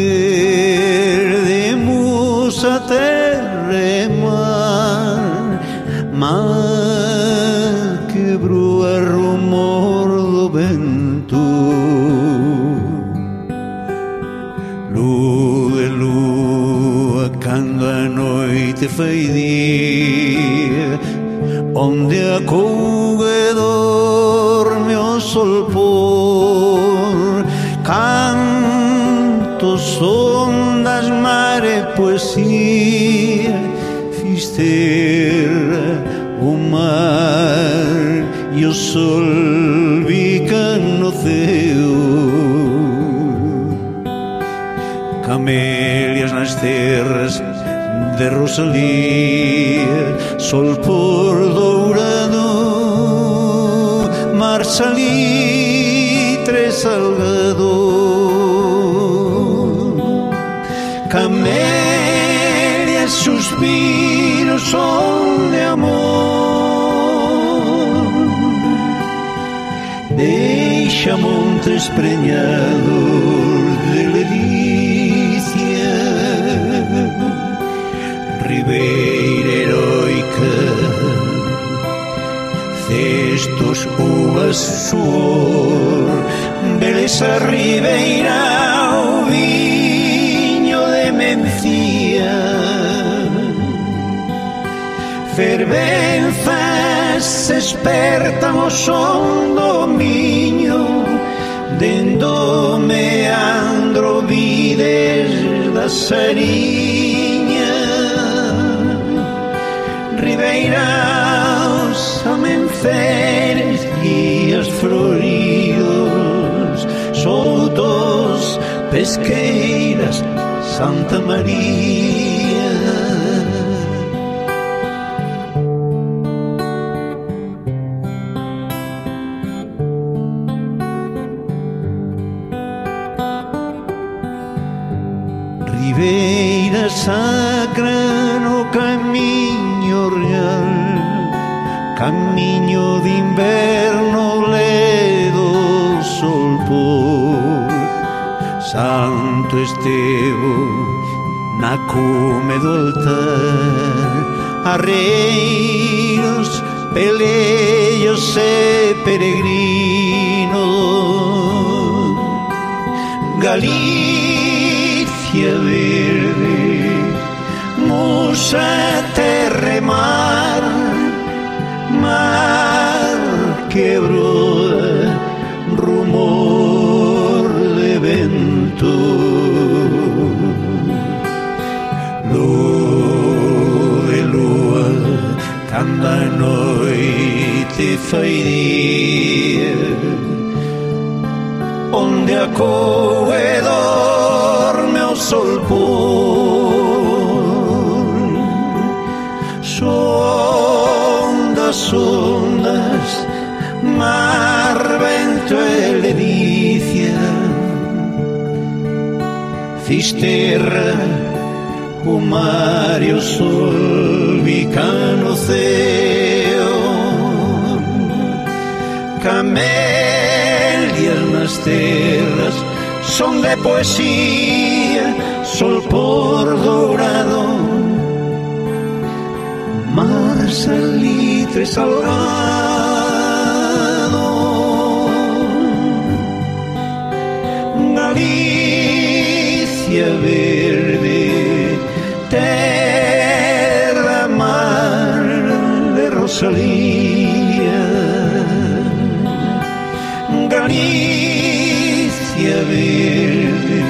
verde, musa, terra e mar, mar quebrou a rumor do vento. Luz de lua, cando a noite foi dia onde a couve dorme o sol pôr. Canto son das mare poesía fister o mar e o sol bican no ceo. Camelias nas terras de Rosalía, sol por dourado, mar salitre salgado, Camelia suspiros son de amor Deixa montes preñados de ledicia Ribeira heroica Cestos, uvas, suor Beleza ribeira fervenzas espertan o son do miño Dendo meandro vides da sariña Ribeiraos amenceres guías floridos Soutos pesqueiras Santa María. Ribeira sacra no camiño real Camiño de inverno ledo sol por Santo Estevo na cume do altar Arreiros, peleios e peregrinos Galicia magia verde, mosa terremar, mar que broda, rumor de vento. Lo de lua, tanda noite fai onde a coedo sol por sondas, ondas, mar, vento, edilicia, cisterra, humario, sol, vicano, ceo, camelias, las tierras son de poesía. estés al. Galicia verde, tierra mar de Rosalía. Galicia verde.